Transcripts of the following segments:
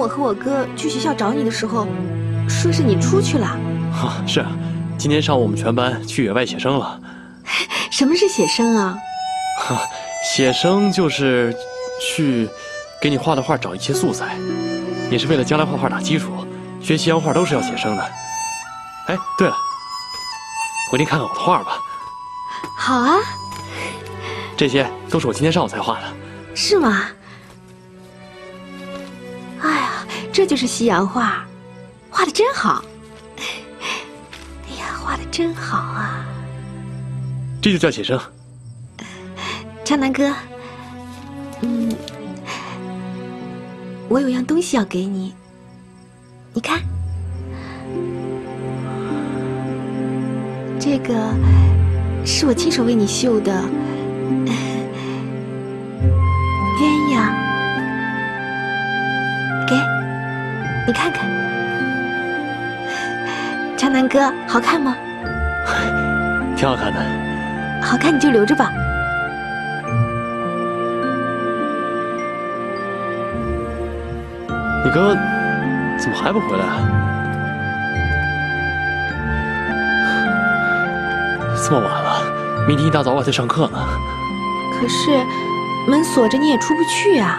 我和我哥去学校找你的时候，说是你出去了。啊，是啊，今天上午我们全班去野外写生了。什么是写生啊？哈，写生就是去给你画的画找一些素材，也是为了将来画画打基础。学西洋画都是要写生的。哎，对了，我给你看看我的画吧。好啊，这些都是我今天上午才画的。是吗？就是西洋画，画的真好。哎呀，画的真好啊！这就叫写生。张南哥，嗯，我有样东西要给你，你看，这个是我亲手为你绣的南哥，好看吗？挺好看的。好看你就留着吧。你哥怎么还不回来啊？这么晚了，明天一大早我还得上课呢。可是门锁着，你也出不去啊。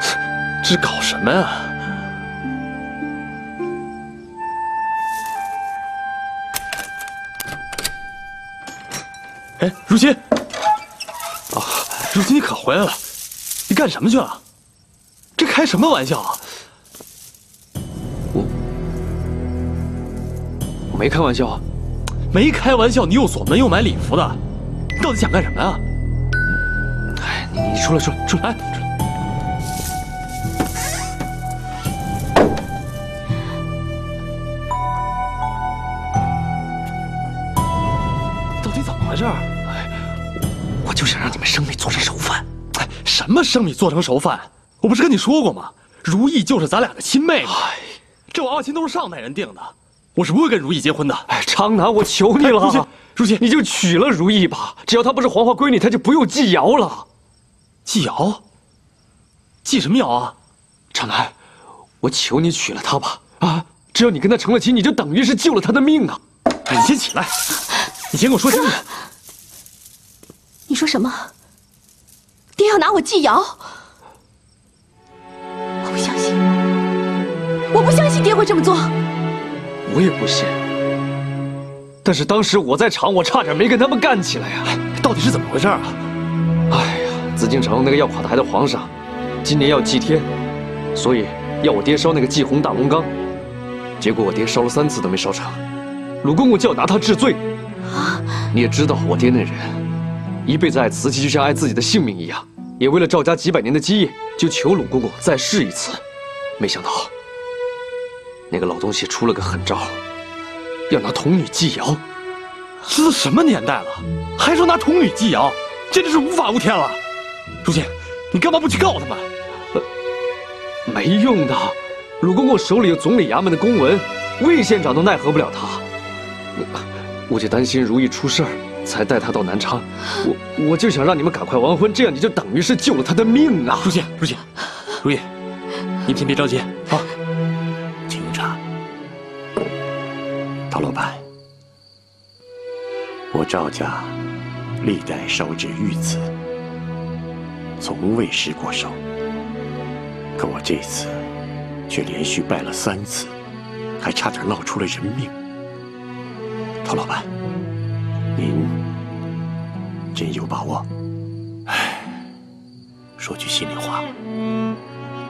这搞什么呀？如新！啊，如新，你可回来了！你干什么去了？这开什么玩笑啊！我我没开玩笑啊，没开玩笑！你又锁门又买礼服的，你到底想干什么呀？哎，你你出来，出来，出来！生米做成熟饭？我不是跟你说过吗？如意就是咱俩的亲妹妹，这娃娃亲都是上代人定的，我是不会跟如意结婚的。哎，长南，我求你了，如新，如新，你就娶了如意吧，只要她不是黄花闺女，她就不用祭瑶了。祭瑶？祭什么瑶啊？长南，我求你娶了她吧！啊，只要你跟她成了亲，你就等于是救了她的命啊！你先起来，你先给我说清楚。你说什么？爹要拿我祭瑶？我不相信，我不相信爹会这么做。我也不信。但是当时我在场，我差点没跟他们干起来呀！到底是怎么回事啊？哎呀，紫禁城那个要垮台的皇上，今年要祭天，所以要我爹烧那个祭红大龙缸。结果我爹烧了三次都没烧成，鲁公公就要拿他治罪。啊你也知道我爹那人，一辈子爱瓷器就像爱自己的性命一样，也为了赵家几百年的基业，就求鲁公公再试一次。没想到那个老东西出了个狠招，要拿童女祭瑶。这都什么年代了，还说拿童女祭瑶，简直是无法无天了。如今，你干嘛不去告他们？没用的，鲁公公手里有总理衙门的公文，魏县长都奈何不了他。我我就担心如意出事儿，才带他到南昌。我我就想让你们赶快完婚，这样你就等于是救了他的命啊！如姐，如姐，如意，您先别着急啊。请用茶。陶老板，我赵家历代烧制玉瓷，从未失过手。可我这次却连续败了三次，还差点闹出了人命。陶老板，您真有把握？唉，说句心里话，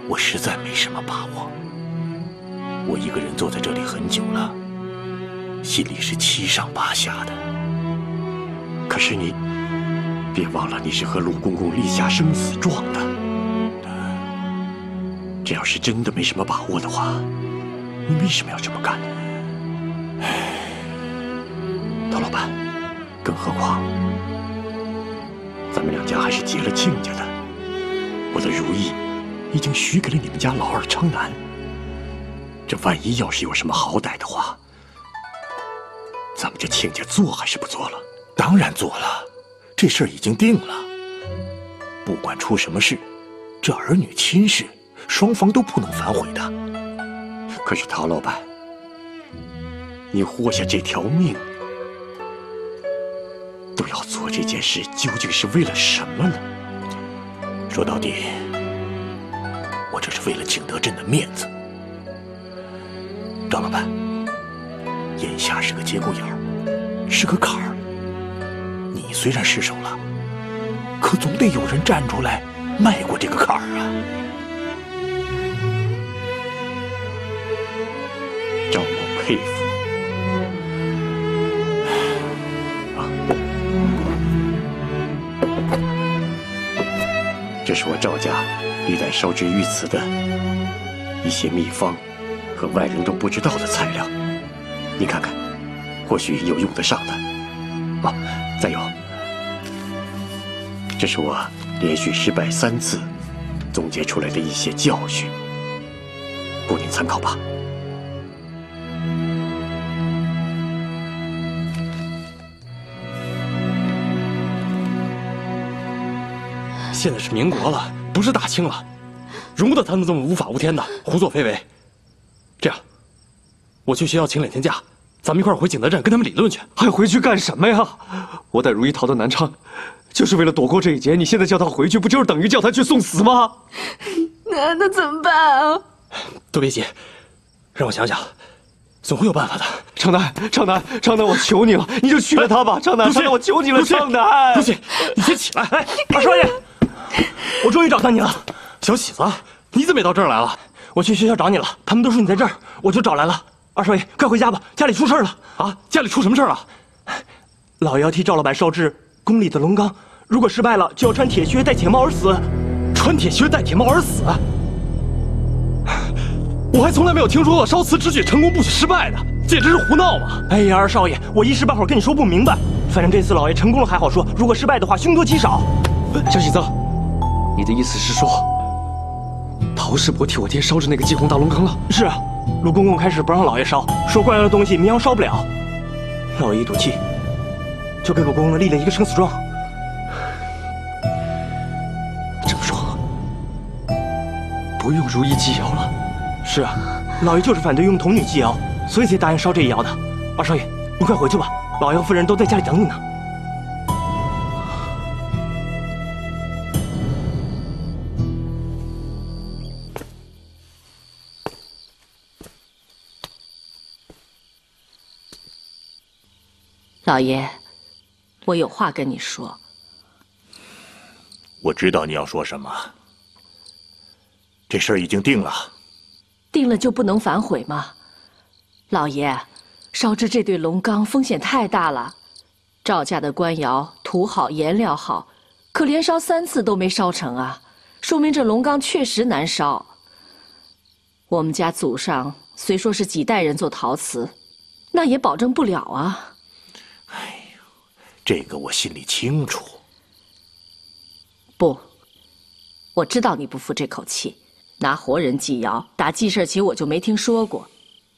我实在没什么把握。我一个人坐在这里很久了，心里是七上八下的。可是你别忘了，你是和陆公公立下生死状的。这要是真的没什么把握的话，你为什么要这么干？唉，陶老板，更何况咱们两家还是结了亲家的。我的如意已经许给了你们家老二昌南。这万一要是有什么好歹的话，咱们这亲家做还是不做了？当然做了，这事儿已经定了。不管出什么事，这儿女亲事双方都不能反悔的。可是陶老板，你活下这条命，都要做这件事，究竟是为了什么呢？说到底，我这是为了景德镇的面子。张老板，眼下是个节骨眼儿，是个坎儿。你虽然失手了，可总得有人站出来迈过这个坎儿啊！让我佩服。这是我赵家历代烧制御瓷的一些秘方和外人都不知道的材料，你看看，或许有用得上的。啊，再有，这是我连续失败三次总结出来的一些教训，供您参考吧。现在是民国了，不是大清了，容不得他们这么无法无天的胡作非为。这样，我去学校请两天假，咱们一块儿回景德镇跟他们理论去。还回去干什么呀？我带如意逃到南昌，就是为了躲过这一劫。你现在叫他回去，不就是等于叫他去送死吗？那那怎么办啊？都别急，让我想想，总会有办法的。长南，长南，长南，我求你了，你就娶了她吧，长南，长南，我求你了，长南。如锦，你先起来。哎，二少爷，我终于找到你了。小喜子，你怎么也到这儿来了？我去学校找你了，他们都说你在这儿，我就找来了。二少爷，快回家吧，家里出事了啊！家里出什么事了？老爷要替赵老板烧制宫里的龙缸，如果失败了，就要穿铁靴戴铁帽而死。穿铁靴戴铁帽而死？我还从来没有听说过烧瓷只许成功不许失败的，简直是胡闹嘛！哎呀，二少爷，我一时半会儿跟你说不明白。反正这次老爷成功了还好说，如果失败的话，凶多吉少。小喜子，你的意思是说，陶世伯替我爹烧着那个祭红大龙缸了？是啊，卢公公开始不让老爷烧，说怪了的东西民窑烧不了。老爷一赌气，就给卢公公立了一个生死状。这么说，不用如意祭窑了？是啊，老爷就是反对用童女祭窑，所以才答应烧这一窑的。二少爷，你快回去吧，老爷夫人都在家里等你呢。老爷，我有话跟你说。我知道你要说什么，这事儿已经定了。定了就不能反悔吗？老爷，烧制这对龙缸风险太大了。赵家的官窑土好颜料好，可连烧三次都没烧成啊，说明这龙缸确实难烧。我们家祖上虽说是几代人做陶瓷，那也保证不了啊。这个我心里清楚。不，我知道你不服这口气。拿活人祭窑，打记事起我就没听说过，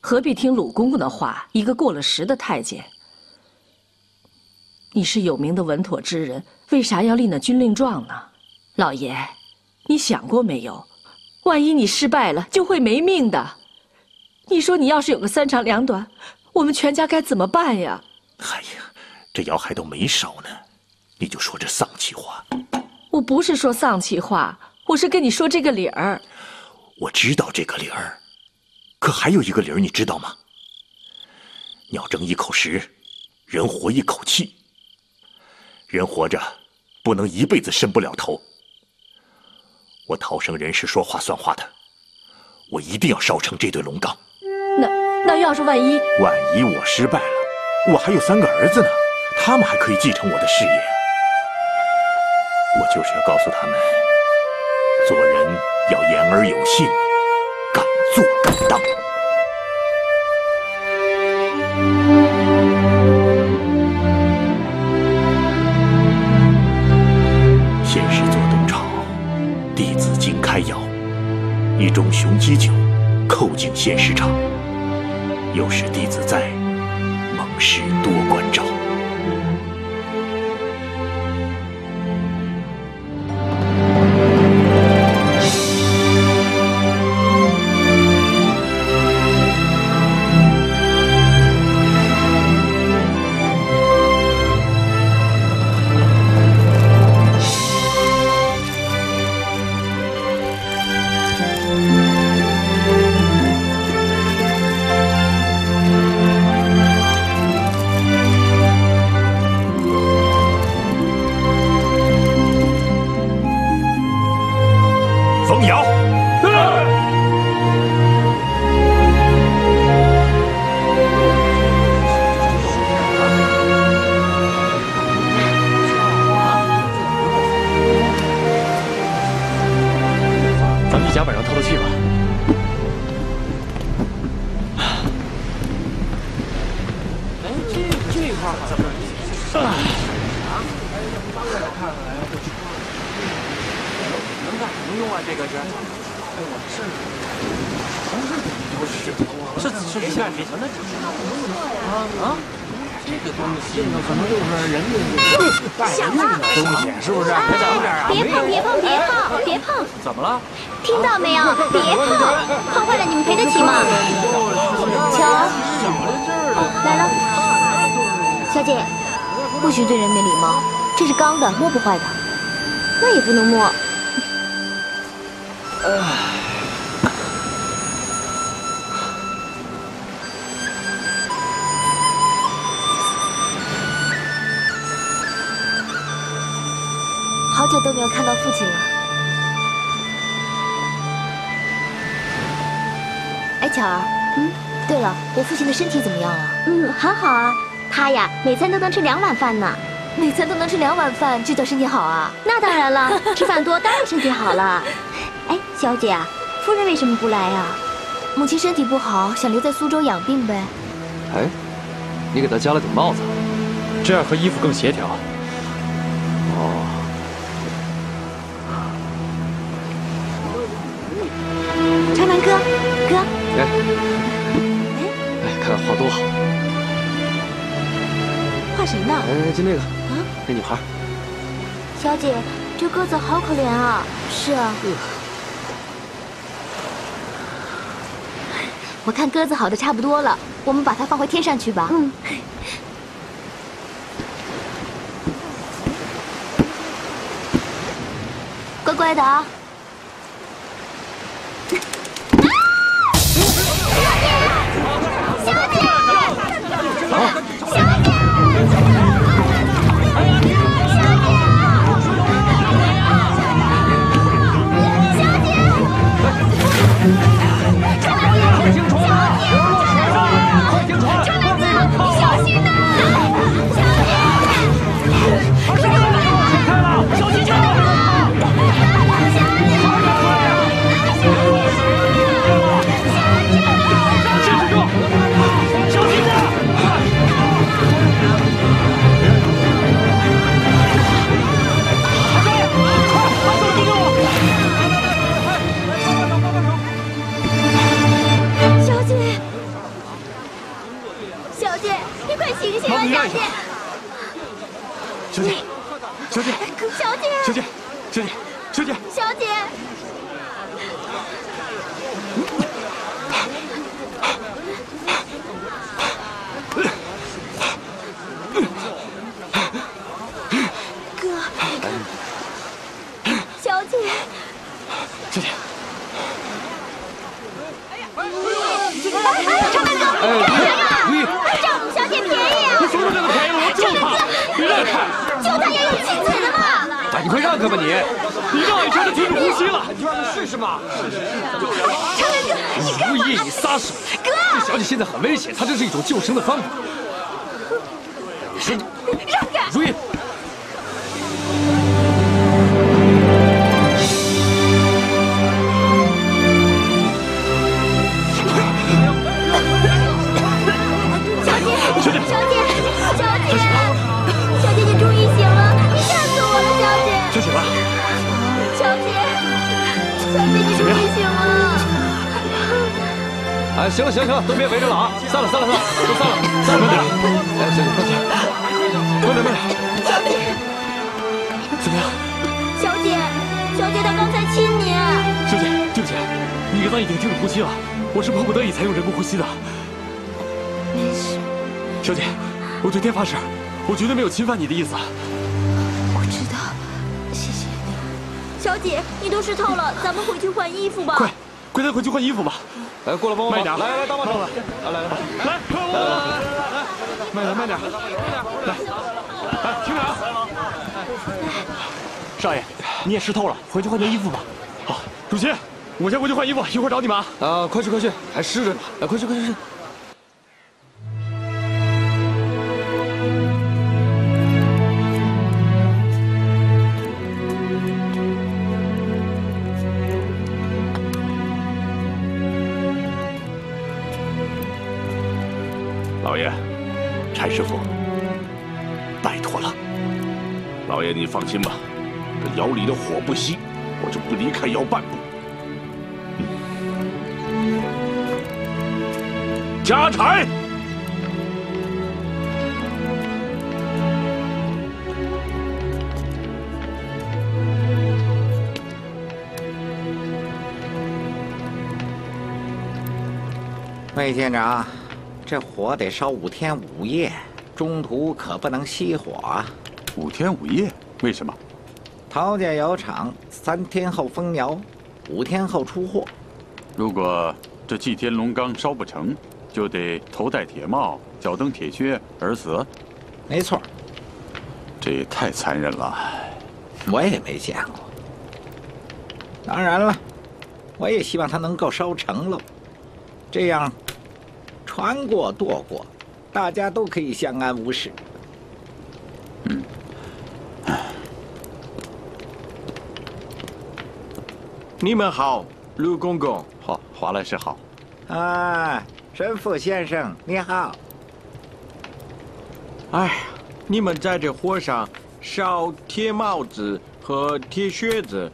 何必听鲁公公的话？一个过了时的太监，你是有名的稳妥之人，为啥要立那军令状呢？老爷，你想过没有？万一你失败了，就会没命的。你说你要是有个三长两短，我们全家该怎么办呀？哎呀，这窑还都没烧呢，你就说这丧气话？我不是说丧气话，我是跟你说这个理儿。我知道这个理儿，可还有一个理儿，你知道吗？鸟争一口食，人活一口气。人活着不能一辈子伸不了头。我陶生人是说话算话的，我一定要烧成这对龙缸。那那要是万一……万一我失败了，我还有三个儿子呢，他们还可以继承我的事业。我就是要告诉他们，做人。要言而有信，敢做敢当。先是做东朝，弟子经开窑，一盅雄鸡酒，叩敬献师场。又是弟子在，蒙师多这是钢的，摸不坏的。那也不能摸。好久都没有看到父亲了。哎，巧儿，嗯，对了，我父亲的身体怎么样了？嗯，很好啊。他呀，每餐都能吃两碗饭呢。每餐都能吃两碗饭，就叫身体好啊？那当然了，吃饭多当然身体好了。哎，小姐啊，夫人为什么不来呀？母亲身体不好，想留在苏州养病呗。哎，你给她加了顶帽子。这样和衣服更协调。哦，长南哥，哥，哎，哎，看画多好。画谁呢？哎，就那个，那女孩。小姐，这鸽子好可怜啊。是啊。我看鸽子好的差不多了，我们把它放回天上去吧。嗯。乖乖的啊。小醒醒啊，小姐！小姐，小姐，小姐，小姐，小姐，小姐，小姐，哥，小姐，小姐，喂，占我们小姐便宜啊！什么这个便宜了？我就他，你让开，就他也有亲嘴的嘛！哎，你快让开吧你！你让一声就停止呼吸了。试试嘛！长林哥，你干如嘛？意，你撒手！哥，这小姐现在很危险，她这是一种救生的方法。你说，哎，行了行了行了，都别围着了啊！散了散了散了，都散了散了，慢点。哎，行，快点，慢点慢点。小姐，怎么样？小姐，小姐，他刚才亲你。小姐，对不起，你刚刚已经停止呼吸了，我是迫不得已才用人工呼吸的。没事，小姐，我对天发誓，我绝对没有侵犯你的意思。我知道，谢谢你。小姐，你都湿透了，咱们回去换衣服吧。快，快带回去换衣服吧。来，过来帮我，慢点，来来来，帮忙，来来来来，来，快来来来来，慢点慢点，来，来，听着啊！少爷，你也湿透了，回去换件衣服吧。好，主席，我先回去换衣服，一会儿找你们啊。啊，快去快去，还湿着呢，来，快去快去去。放心吧，这窑里的火不熄，我就不离开窑半步。加柴！魏县长，这火得烧五天五夜，中途可不能熄火啊！五天五夜？为什么？陶家窑厂三天后封窑，五天后出货。如果这祭天龙缸烧不成，就得头戴铁帽，脚蹬铁靴而死。没错，这也太残忍了。我也没见过。当然了，我也希望它能够烧成喽，这样船过舵过，大家都可以相安无事。你们好，陆公公。好，华老师好。啊，神父先生，你好。哎呀，你们在这火上烧铁帽子和铁靴子，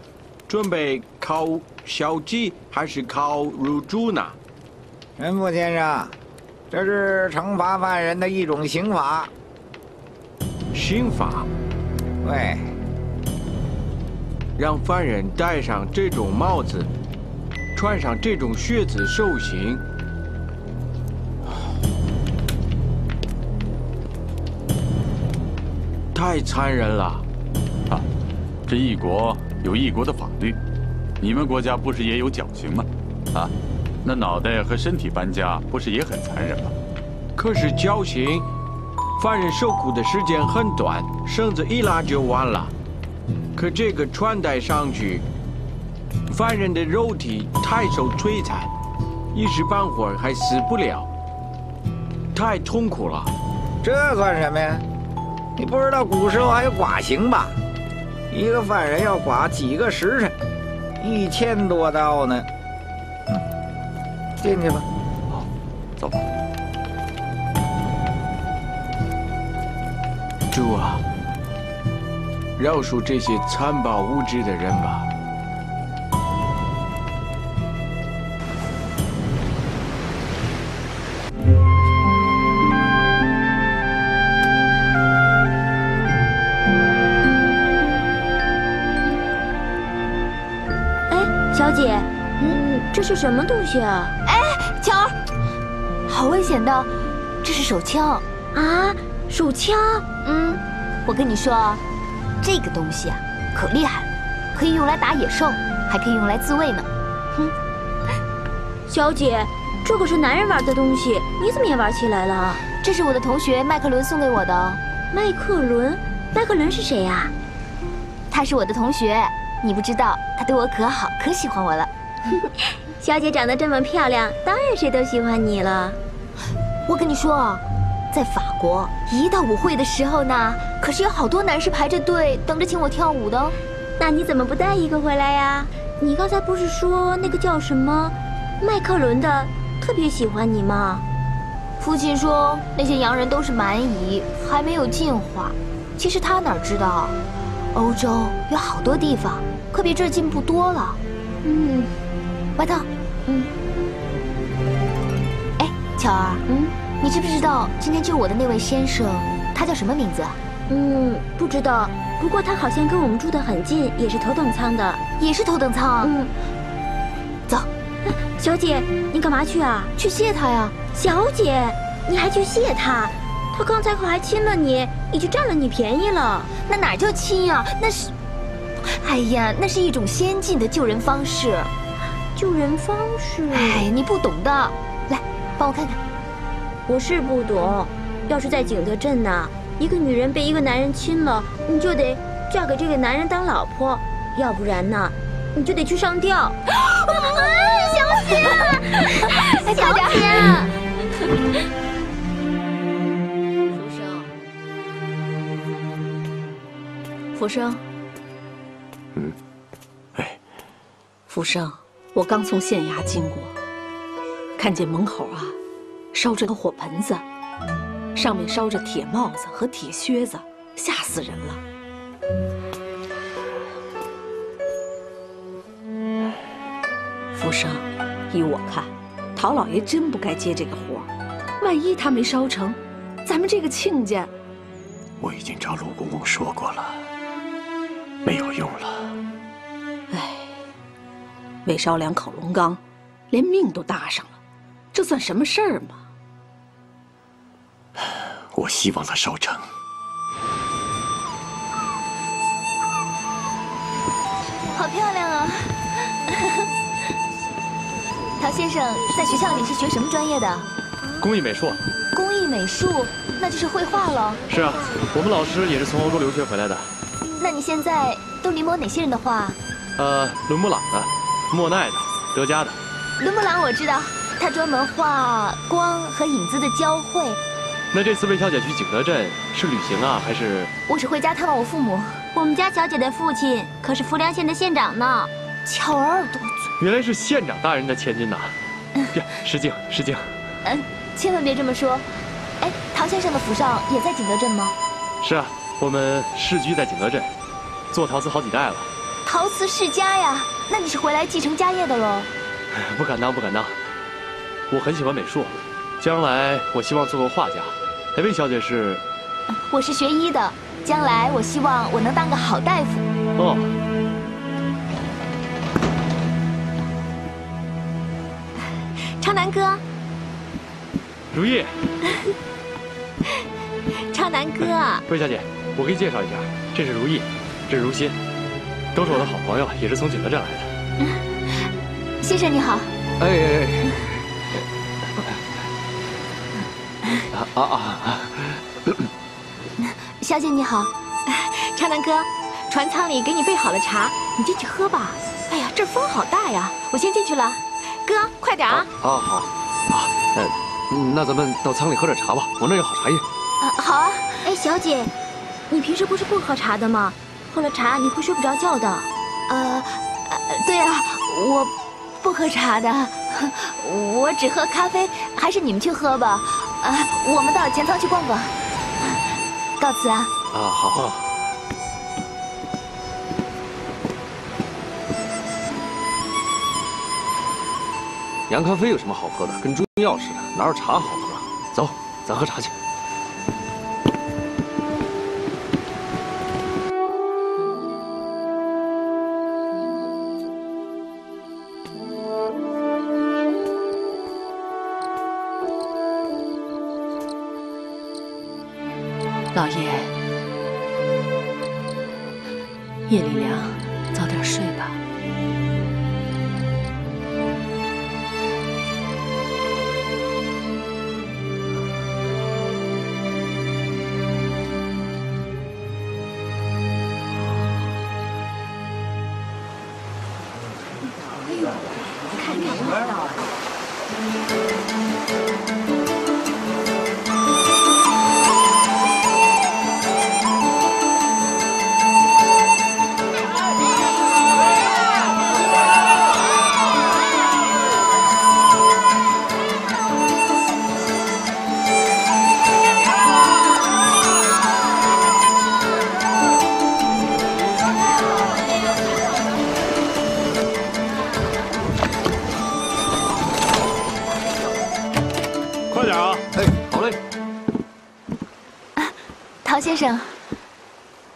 准备烤小鸡还是烤乳猪呢？神父先生，这是惩罚犯人的一种刑法。刑法？对。让犯人戴上这种帽子，穿上这种靴子受刑，太残忍了！啊，这异国有异国的法律，你们国家不是也有绞刑吗？啊，那脑袋和身体搬家不是也很残忍吗？可是绞刑，犯人受苦的时间很短，绳子一拉就完了。可这个穿戴上去，犯人的肉体太受摧残，一时半会儿还死不了，太痛苦了。这算什么呀？你不知道古时候还有剐刑吧？一个犯人要剐几个时辰，一千多刀呢。嗯，进去吧。好，走吧。主啊！饶恕这些残暴无知的人吧。哎，小姐，嗯，这是什么东西啊？哎，乔儿，好危险的，这是手枪啊！手枪？嗯，我跟你说。这个东西啊，可厉害了，可以用来打野兽，还可以用来自卫呢。哼，小姐，这可是男人玩的东西，你怎么也玩起来了？这是我的同学麦克伦送给我的。麦克伦？麦克伦是谁呀？他是我的同学，你不知道，他对我可好，可喜欢我了。小姐长得这么漂亮，当然谁都喜欢你了。我跟你说。在法国，一到舞会的时候呢，可是有好多男士排着队等着请我跳舞的哦。那你怎么不带一个回来呀？你刚才不是说那个叫什么麦克伦的特别喜欢你吗？父亲说那些洋人都是蛮夷，还没有进化。其实他哪知道，欧洲有好多地方可比这儿进步多了。嗯，外套。嗯。哎，巧儿。嗯。你知不知道今天救我的那位先生，他叫什么名字？嗯，不知道。不过他好像跟我们住得很近，也是头等舱的，也是头等舱。嗯，走，小姐，你干嘛去啊？去谢他呀。小姐，你还去谢他？他刚才可还亲了你，你就占了你便宜了。那哪叫亲呀？那是，哎呀，那是一种先进的救人方式。救人方式。哎，你不懂的，来，帮我看看。我是不懂，要是在景德镇呐，一个女人被一个男人亲了，你就得嫁给这个男人当老婆，要不然呢，你就得去上吊。啊小姐，小姐。福生，福生。嗯，哎，福生，我刚从县衙经过，看见门口啊，烧着个火盆子，上面烧着铁帽子和铁靴子，吓死人了。福生，依我看，陶老爷真不该接这个活万一他没烧成，咱们这个亲家……我已经找鲁公公说过了，没有用了。唉，为烧两口龙缸，连命都搭上了，这算什么事儿吗？我希望它烧成。好漂亮啊！陶先生在学校里是学什么专业的？工艺美术。工艺美术，那就是绘画喽。是啊，我们老师也是从欧洲留学回来的。那你现在都临摹哪些人的画？呃，伦勃朗的，莫奈的，德加的。伦勃朗我知道，他专门画光和影子的交汇。那这次魏小姐去景德镇是旅行啊，还是？我是回家探望我父母。我们家小姐的父亲可是浮梁县的县长呢。巧儿多嘴。原来是县长大人的千金呐！呀，失敬失敬。嗯，千万别这么说。哎，唐先生的府上也在景德镇吗？是啊，我们世居在景德镇，做陶瓷好几代了。陶瓷世家呀，那你是回来继承家业的喽？不敢当，不敢当。我很喜欢美术，将来我希望做个画家。哎，魏小姐是？我是学医的，将来我希望我能当个好大夫。哦。超南哥。如意。超南哥。魏小姐，我给你介绍一下，这是如意，这是如新，都是我的好朋友，也是从景德镇来的。先生你好。哎哎哎。啊啊啊！小姐你好，茶南哥，船舱里给你备好了茶，你进去喝吧。哎呀，这风好大呀，我先进去了。哥，快点啊！好，好，啊，那咱们到舱里喝点茶吧，我那有好茶叶。啊，好啊。哎，小姐，你平时不是不喝茶的吗？喝了茶你会睡不着觉的。呃，对啊，我不喝茶的，我只喝咖啡。还是你们去喝吧。啊，我们到前舱去逛逛。告辞啊！啊，好。洋咖啡有什么好喝的？跟中药似的，哪有茶好喝？走，咱喝茶去。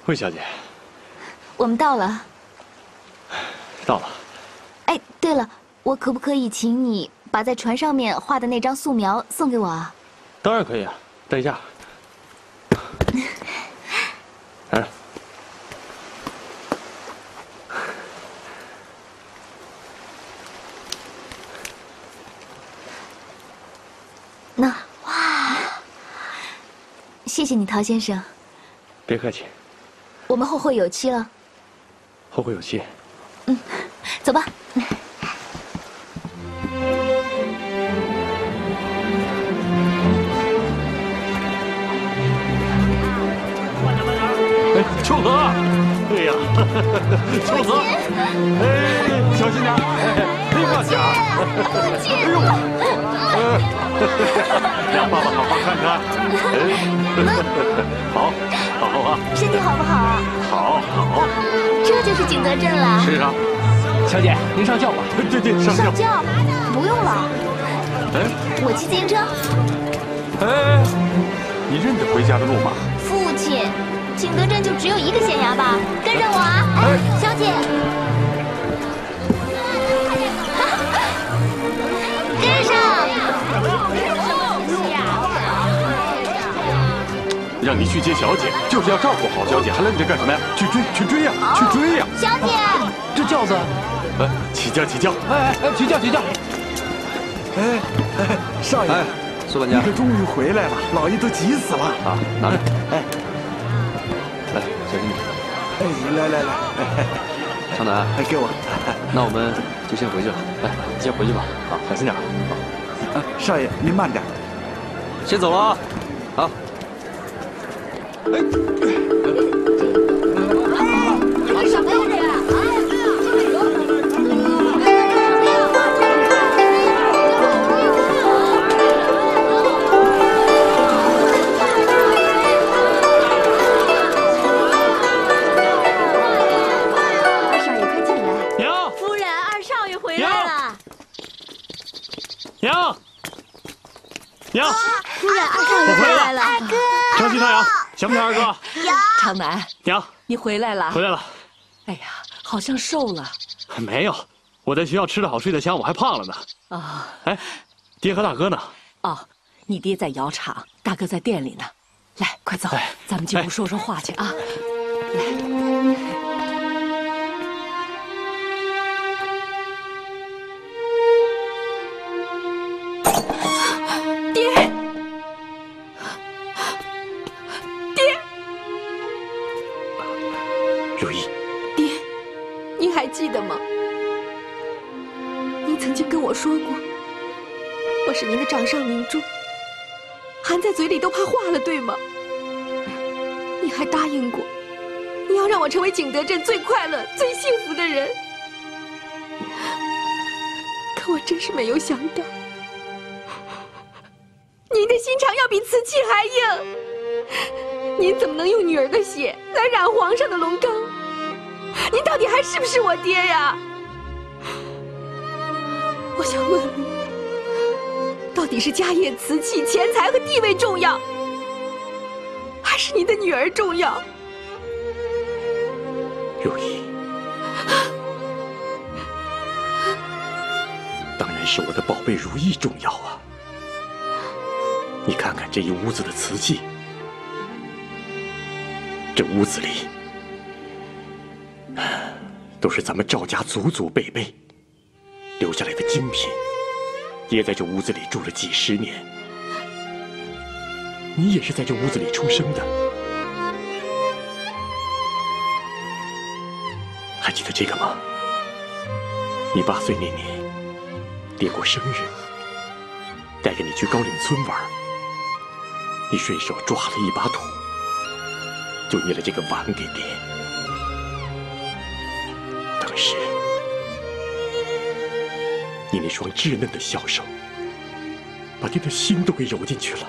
魏小姐。我们到了。到了。哎对了我可不可以请你把在船上面画的那张素描送给我啊？当然可以啊等一下。那哇谢谢你陶先生。别客气。我们后会有期了。后会有期。嗯，走吧。哎，秋荷，对呀，秋荷，哎，小心点，别放下。哎呦，让爸爸好好看看。好，好啊。身体好不好啊？好，好。这就是景德镇了。是啊，小姐，您上轿吧。对对，上轿。上轿？不用了。哎，我骑自行车。哎，你认得回家的路吗？父亲。景德镇就只有一个县衙吧？跟着我啊！哎，小姐，让你去接小姐，就是要照顾好小姐，还愣着干什么呀？去追，去追呀，去追呀！小姐，这轿子，哎，起轿，起轿！哎哎，起轿，起轿！哎哎，少爷，苏管家，你可终于回来了，老爷都急死了。啊，拿着，哎。来，小心点。哎，来来来，长南，哎，给我。那我们就先回去了。来，先回去吧。啊，小心点。好。啊，少爷您慢点。先走了啊。好。哎。娘，你回来了。回来了。哎呀，好像瘦了。没有，我在学校吃得好，睡得香，我还胖了呢。啊，哎，爹和大哥呢？哦，你爹在窑厂，大哥在店里呢。来，快走，咱们进屋说说话去啊。来。是您的掌上明珠，含在嘴里都怕化了，对吗？你还答应过，你要让我成为景德镇最快乐、最幸福的人。可我真是没有想到，您的心肠要比瓷器还硬。您怎么能用女儿的血来染皇上的龙缸？您到底还是不是我爹呀？我想问问，到底是家业、瓷器、钱财和地位重要，还是您的女儿重要？如意，当然是我的宝贝如意重要啊！你看看这一屋子的瓷器，这屋子里……都是咱们赵家祖祖辈辈留下来的精品，爹在这屋子里住了几十年，你也是在这屋子里出生的，还记得这个吗？你八岁那年，爹过生日，带着你去高岭村玩，你顺手抓了一把土，就捏了这个碗给爹。当时那双稚嫩的小手，把爹的心都给揉进去了。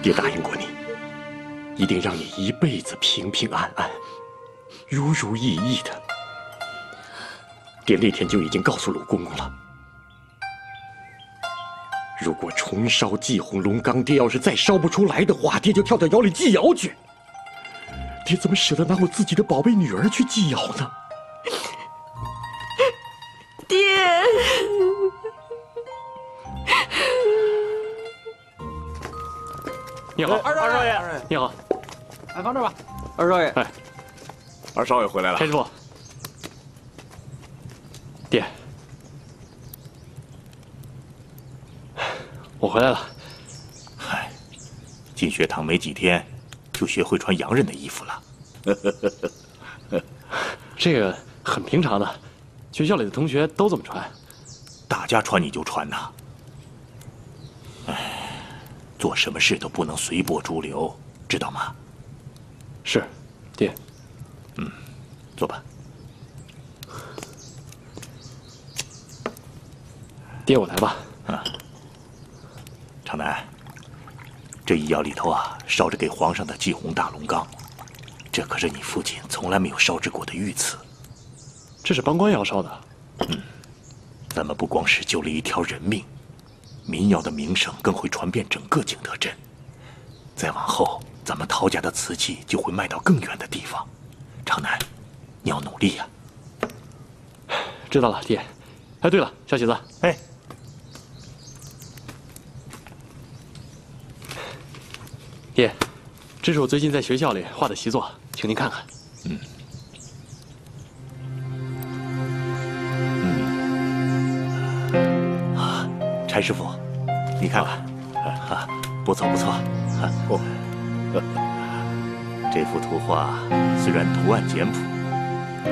爹答应过你，一定让你一辈子平平安安、如如意意的。爹那天就已经告诉鲁公公了，如果重烧祭红龙缸，爹要是再烧不出来的话，爹就跳到窑里祭窑去。爹怎么舍得拿我自己的宝贝女儿去祭窑呢？你好，二少爷。你好，哎，放这吧。二少爷，哎，二少爷回来了。陈师傅，爹，我回来了。嗨，进学堂没几天，就学会穿洋人的衣服了。这个很平常的，学校里的同学都这么穿。大家穿你就穿呐。哎，做什么事都不能随波逐流，知道吗？是，爹。嗯，坐吧。爹，我来吧。啊，长南，这医窑里头啊，烧着给皇上的祭红大龙缸，这可是你父亲从来没有烧制过的御赐。这是帮官窑烧的。嗯，咱们不光是救了一条人命，民窑的名声更会传遍整个景德镇。再往后，咱们陶家的瓷器就会卖到更远的地方。长南，你要努力呀。知道了，爹。哎，对了，小喜子，哎。爹，这是我最近在学校里画的习作，请您看看。嗯。嗯。啊，柴师傅，你看看，啊，不错不错。哦。这幅图画虽然图案简朴，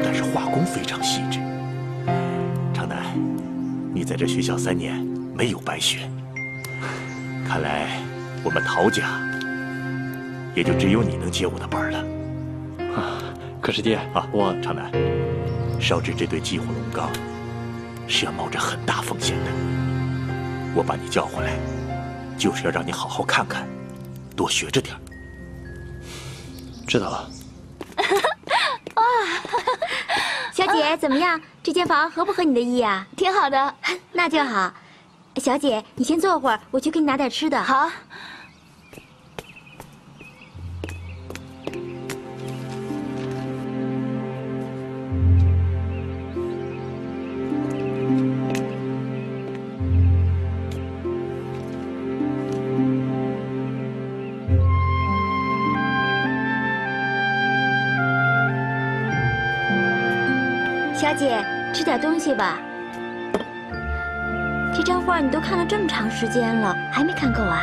但是画工非常细致。长南，你在这学校三年没有白学，看来我们陶家。也就只有你能接我的班了，啊！可是爹啊，我长南，烧制这对祭火龙缸是要冒着很大风险的。我把你叫回来，就是要让你好好看看，多学着点知道了。哇，小姐怎么样？这间房合不合你的意啊？挺好的，那就好。小姐，你先坐会儿，我去给你拿点吃的。好。姐，吃点东西吧。这张画你都看了这么长时间了，还没看够啊？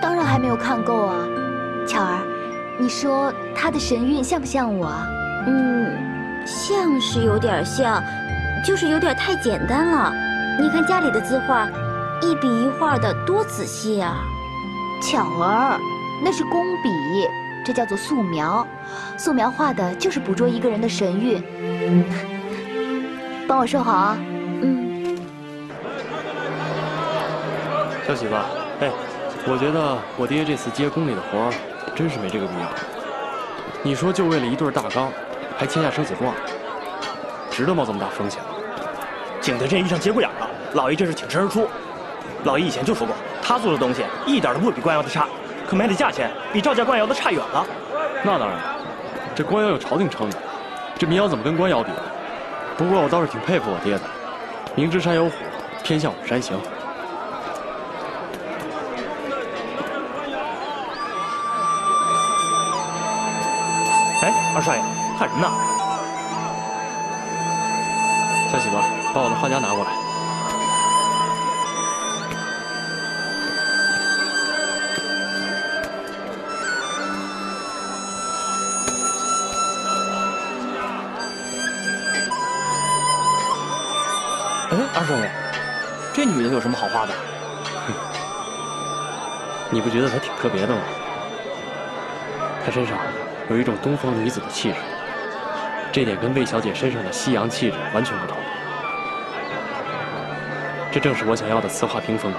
当然还没有看够啊。巧儿，你说他的神韵像不像我？嗯，像是有点像，就是有点太简单了。你看家里的字画，一笔一画的多仔细啊。巧儿，那是工笔，这叫做素描。素描画的就是捕捉一个人的神韵。帮我收好啊！嗯。小喜子，哎，我觉得我爹这次接宫里的活儿，真是没这个必要。你说就为了一对大缸，还签下生死状，值得冒这么大风险吗？景德镇遇上节骨眼了，老爷这是挺身而出。老爷以前就说过，他做的东西一点都不比官窑的差，可卖的价钱比赵家官窑的差远了。那当然，这官窑有朝廷撑着，这民窑怎么跟官窑比？不过我倒是挺佩服我爹的，明知山有虎，偏向虎山行。哎，二少爷，看什么呢？小喜子，把我的画夹拿过来。二少爷，这女的有什么好画的？你不觉得她挺特别的吗？她身上有一种东方女子的气质，这点跟魏小姐身上的西洋气质完全不同。这正是我想要的瓷画屏风啊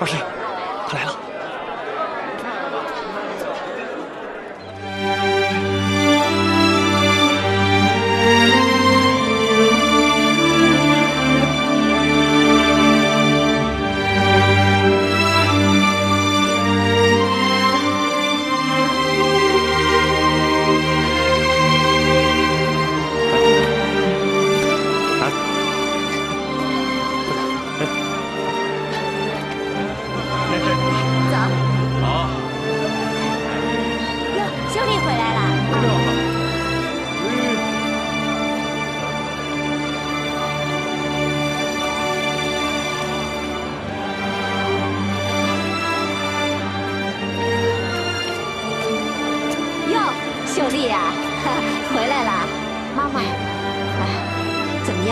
二十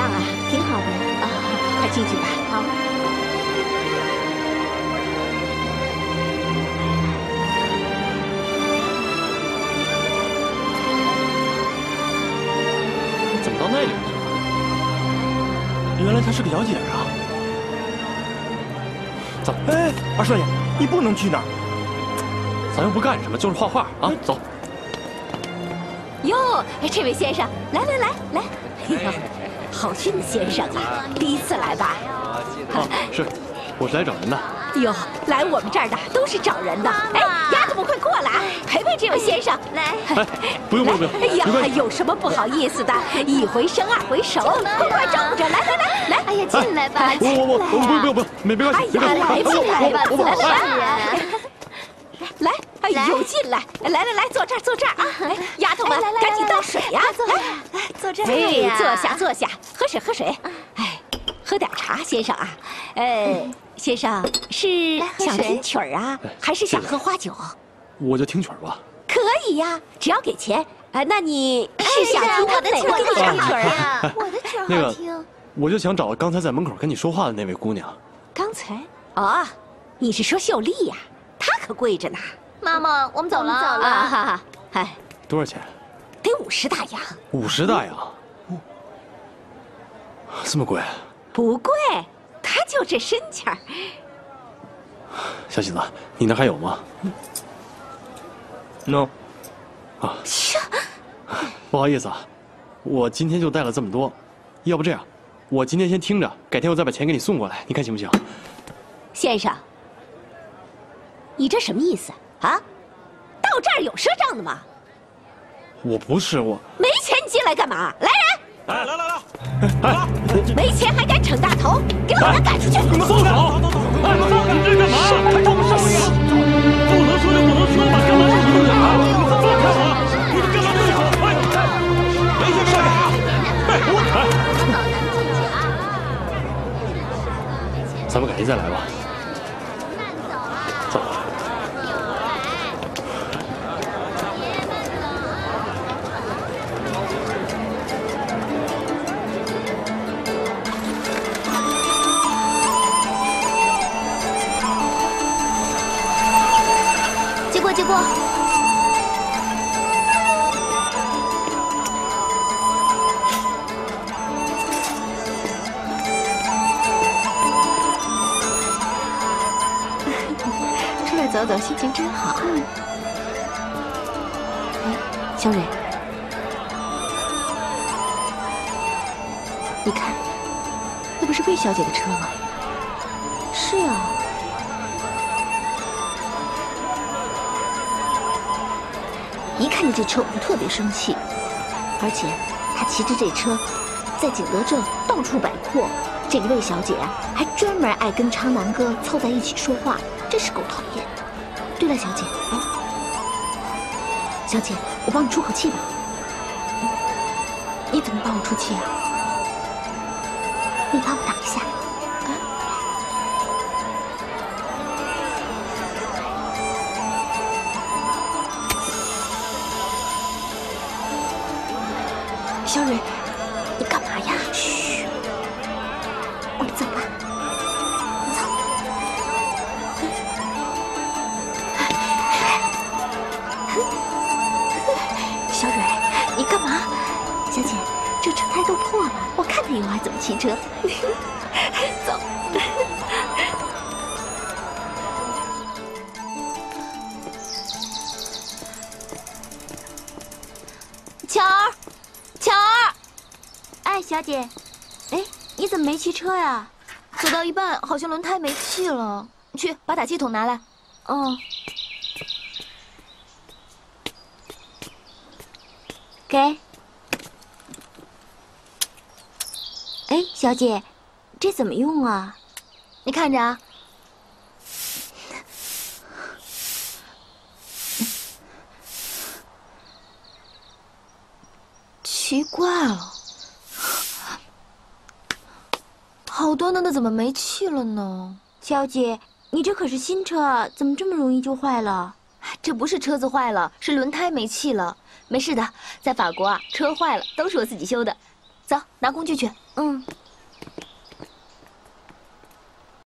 啊，挺好的啊，快进去吧。好。怎么到那里去了？原来她是个小姐啊。走，哎，二少爷，你不能去那儿。咱又不干什么，就是画画啊。走。哟，这位先生，来来来来。郝俊先生啊，第一次来吧？哦，是，我是来找人的。哟，来我们这儿的都是找人的。哎，丫头们快过来，陪陪这位先生。来，不用不用不用。哎呀，有什么不好意思的？一回生二回熟，快快招呼着，来来来来。哎呀，进来吧，我我我我不用不用不用，没没关系。哎呀，来进来吧，我我来来，哎呦，进来，来来来，坐这儿坐这儿啊！哎，丫头们，赶紧倒水呀！来，坐这儿。哎，坐下坐下，喝水喝水。哎，喝点茶，先生啊。呃。先生是想听曲儿啊，还是想喝花酒？我就听曲儿吧。可以呀，只要给钱。哎，那你是想听我的曲儿？唱曲儿呀，我的曲儿好听。那个，我就想找刚才在门口跟你说话的那位姑娘。刚才？哦，你是说秀丽呀？她可贵着呢。妈妈，我们走了，走了。哈哈，哎，多少钱？得五十大洋。五十大洋？这么贵？不贵。他就这身价儿，小喜子，你那还有吗？No。啊，不好意思啊，我今天就带了这么多，要不这样，我今天先听着，改天我再把钱给你送过来，你看行不行？先生，你这什么意思啊？到这儿有赊账的吗？我不是我。没钱你进来干嘛？来人！来来来来。哎，没钱还敢逞大头，给老娘赶出去！你们松手！哎，你们放手！这干嘛？还动手呀？不能说就不能说嘛，干嘛动手啊？你们放开我！你们干嘛动手？哎，没事，少爷。哎，我。咱们改天再来吧。走走，心情真好。哎，小蕊，你看，那不是魏小姐的车吗？是啊。一看见这车，我就特别生气，而且他骑着这车，在景德镇到处摆阔。这个魏小姐啊，还专门爱跟昌南哥凑在一起说话，真是够讨厌的。对了，小姐，小姐，我帮你出口气吧。你怎么帮我出气啊？你帮我打骑车。走。巧儿。巧儿，哎，小姐，哎，你怎么没骑车呀？走到一半，好像轮胎没气了。去把打气筒拿来。哦。给。哎，小姐，这怎么用啊？你看着啊。奇怪了，好端端的怎么没气了呢？小姐，你这可是新车啊，怎么这么容易就坏了？这不是车子坏了，是轮胎没气了。没事的，在法国啊，车坏了都是我自己修的。走，拿工具去。嗯。